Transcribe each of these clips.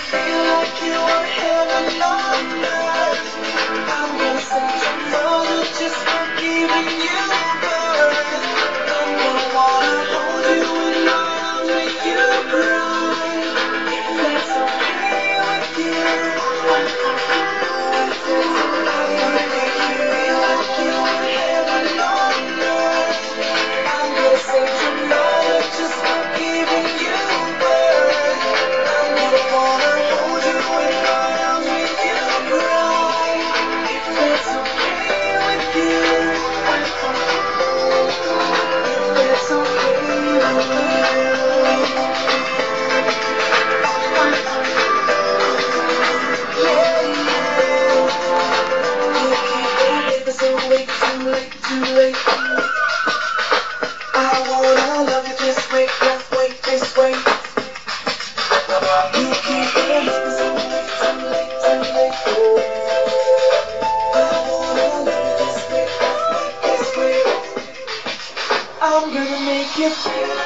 feel like you are here tonight. I'm missing you. I'm late, too late. I wanna love you this way, this way, this way. You keep telling me I'm late, I'm late, I'm late. I wanna love you this way, that way, this way. I'm gonna make you feel.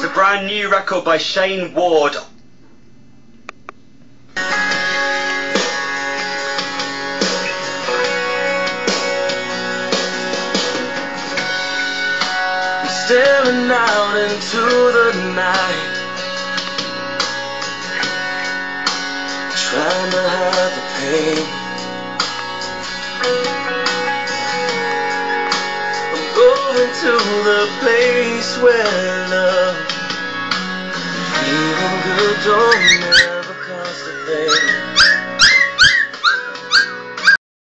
It's the brand new record by Shayne Ward. Staring out into the night Trying to hide the pain I'm going to the place where love even good don't never thing.